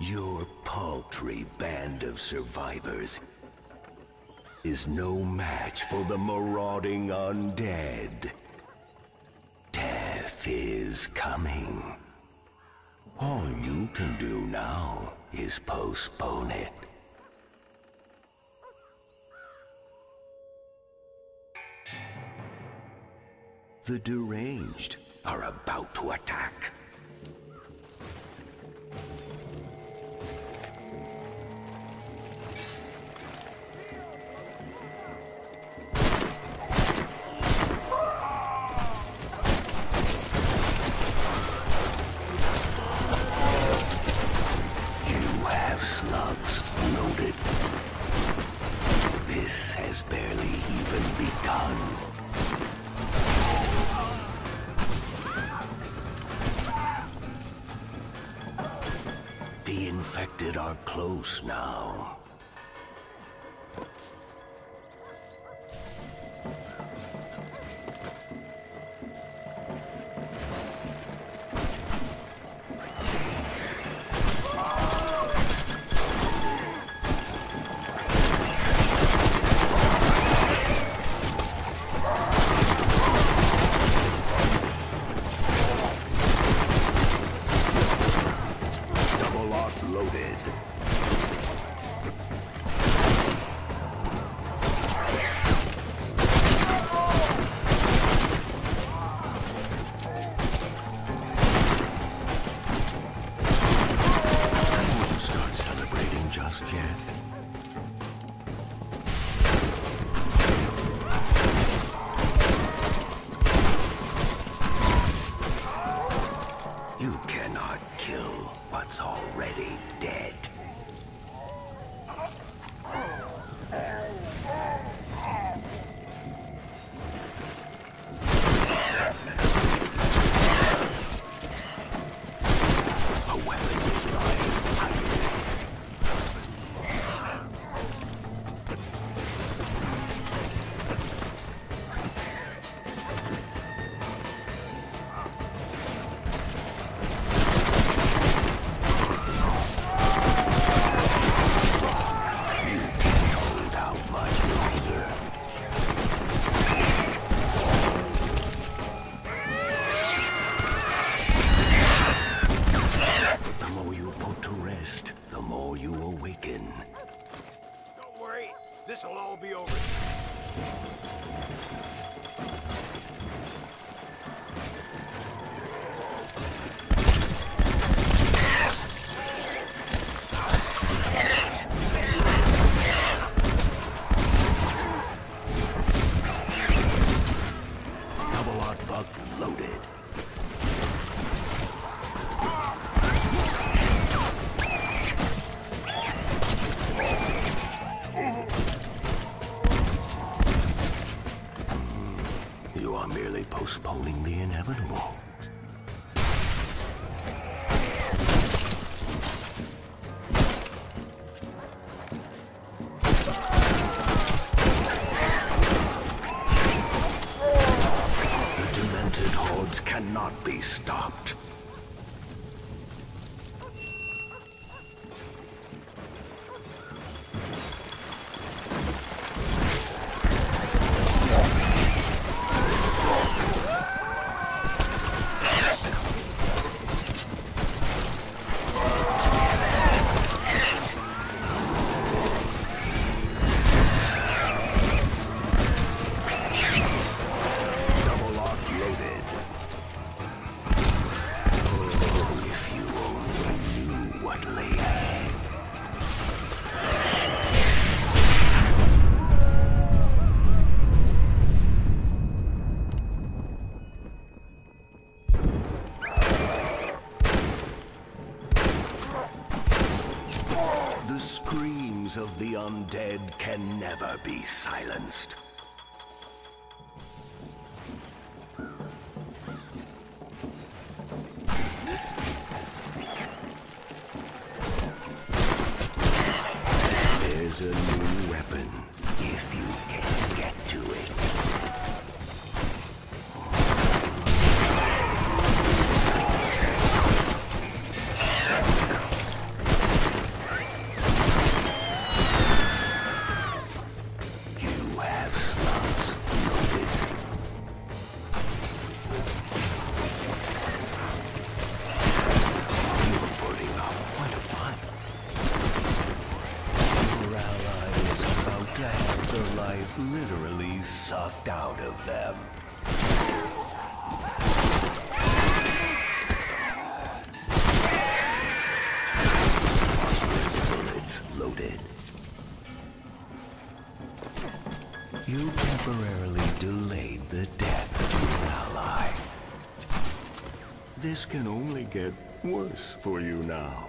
Your paltry band of survivors is no match for the marauding undead. Death is coming. All you can do now is postpone it. The deranged are about to attack. Now. This'll all be over. The the undead can never be silenced. There's a new weapon, You temporarily delayed the death of your ally. This can only get worse for you now.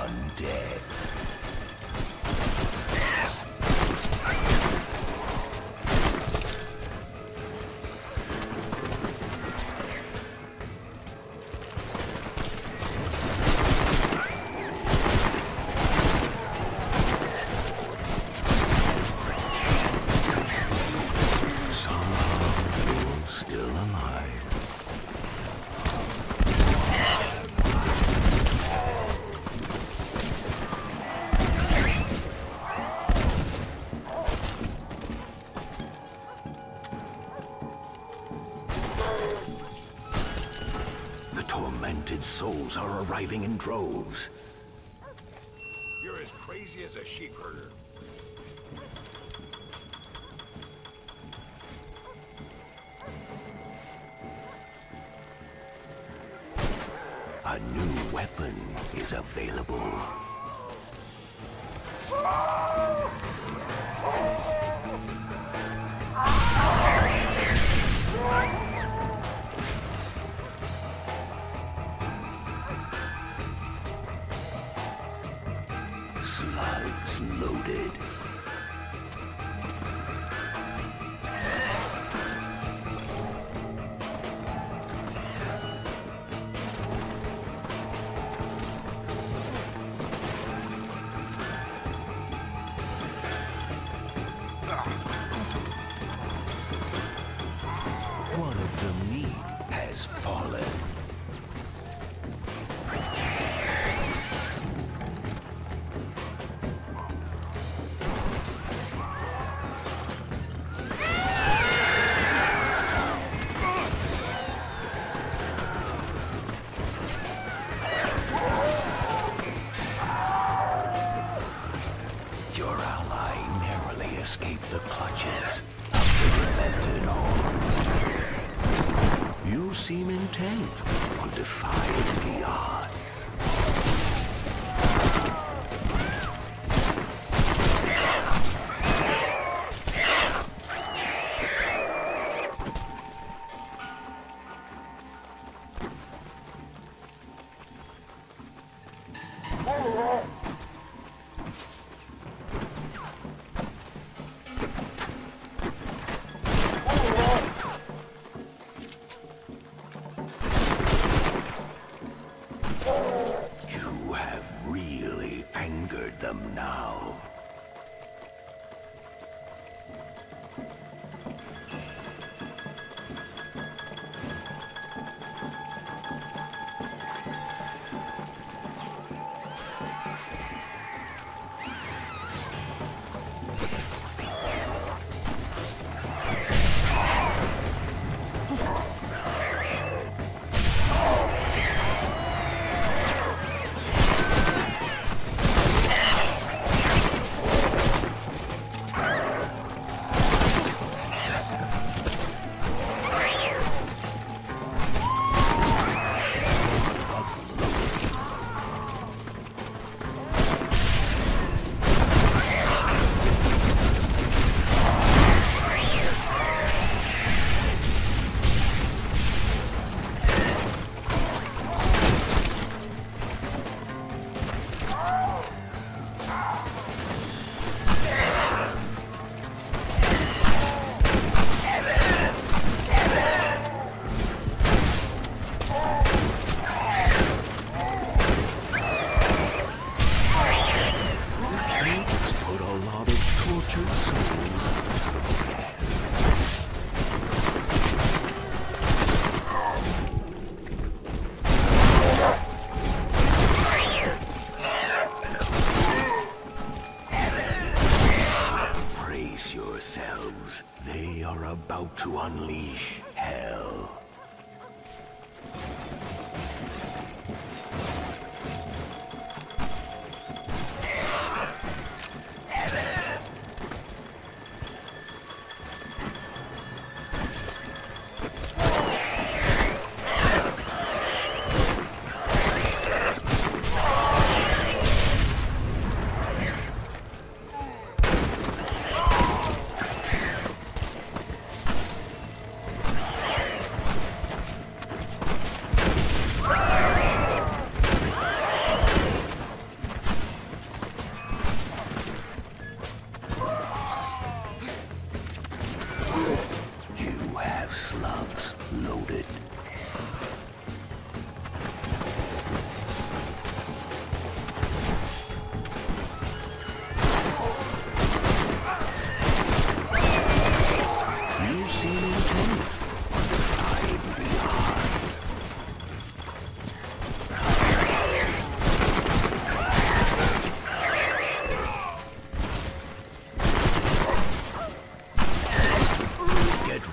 undead. Souls are arriving in droves. You're as crazy as a sheep herder. A new weapon is available. Ah! did. the clutches of the demented horde. You seem intent on defying the odds. them now.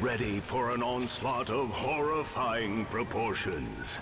ready for an onslaught of horrifying proportions.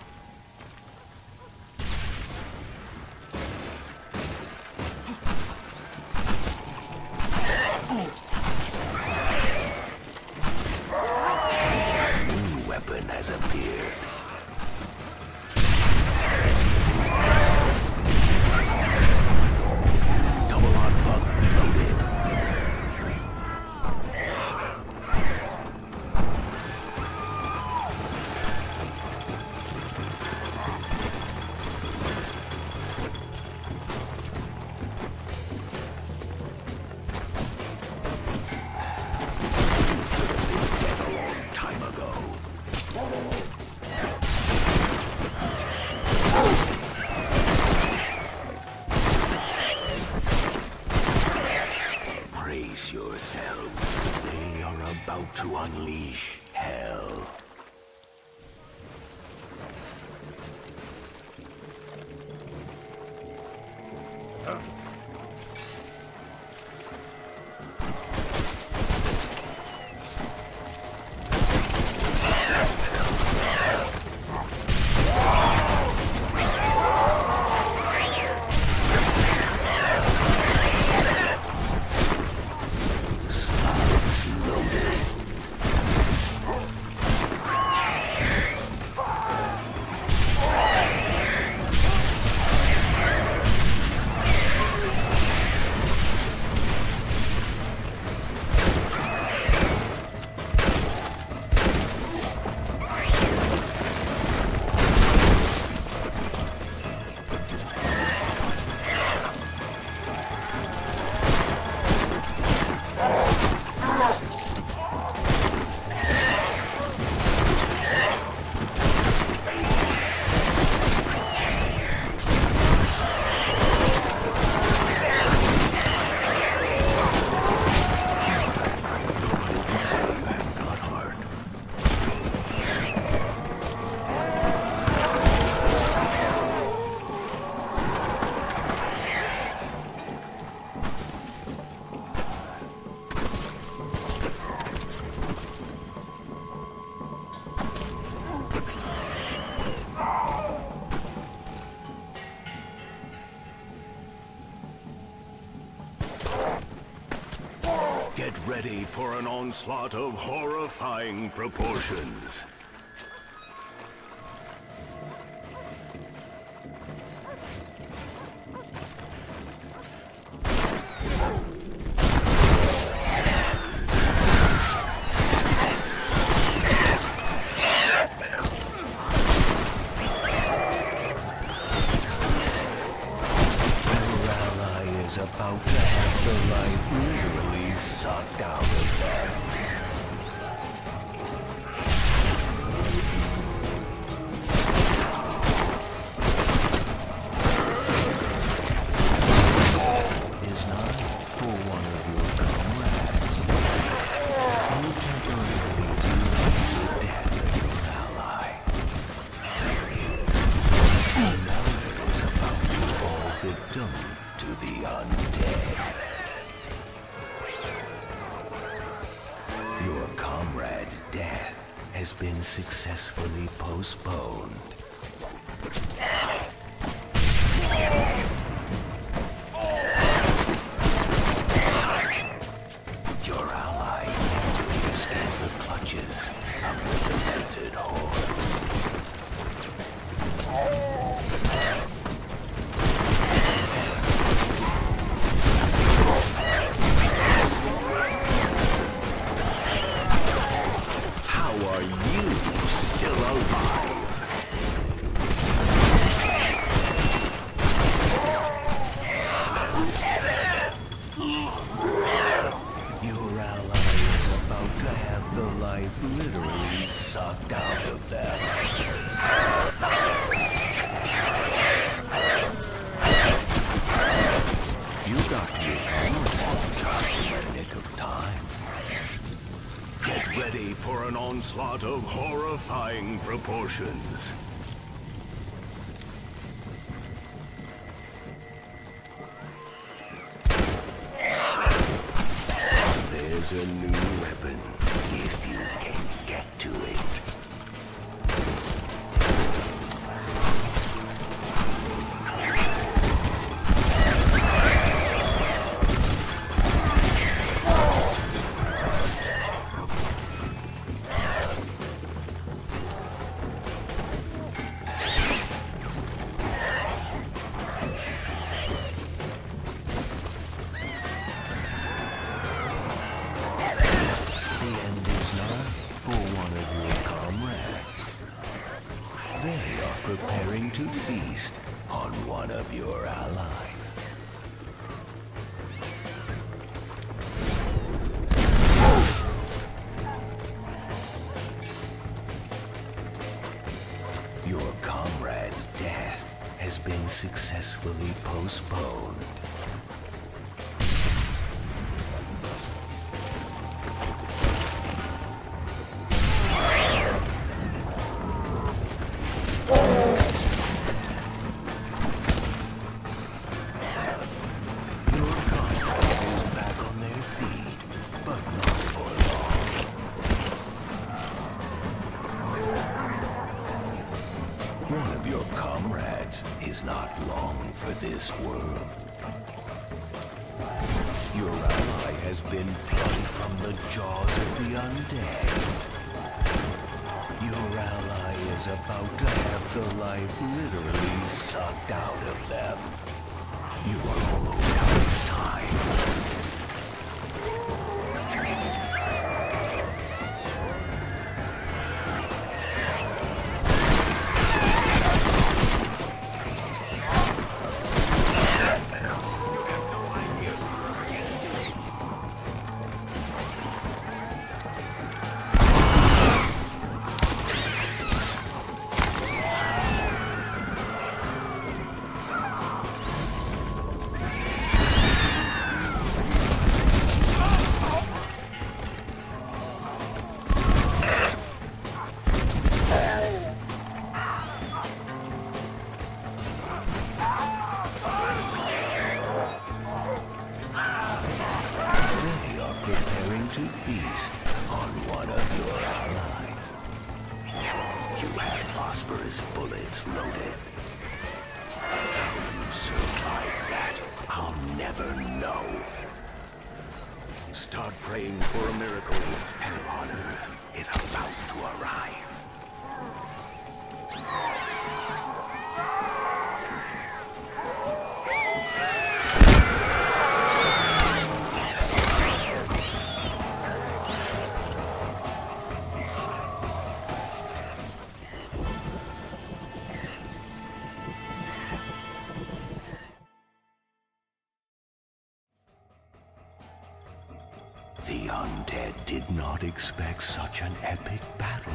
Get ready for an onslaught of horrifying proportions. Of horrifying proportions. There's a new your comrades. They are preparing to feast on one of your allies. Your comrade's death has been successfully postponed. Jaws of the undead. Your ally is about to have the life literally sucked out of them. You are out of time. Phosphorus bullets loaded. How you survived that, I'll never know. Start praying for a miracle. Hell on earth is about to arrive. such an epic battle.